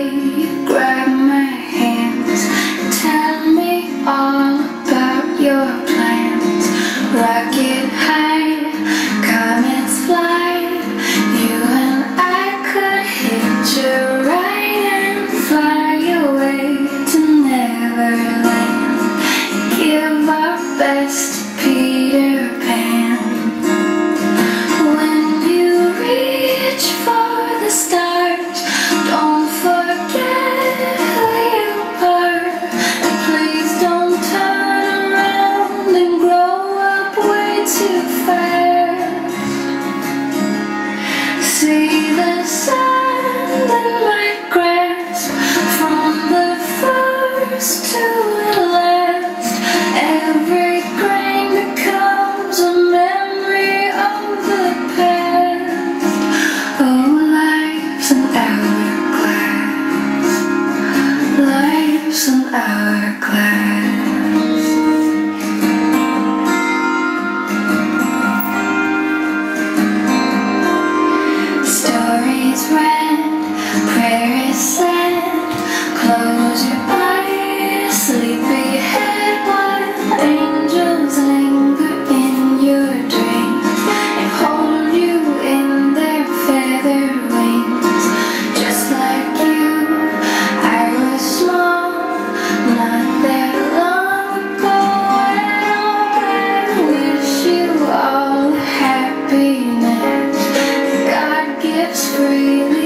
Grab my hands, Tell me all about your plans. Rocket high. see the sand in my grasp From the first to the last. Every grain becomes a memory of the past. Oh, life's an hourglass. Life's an hourglass. screaming.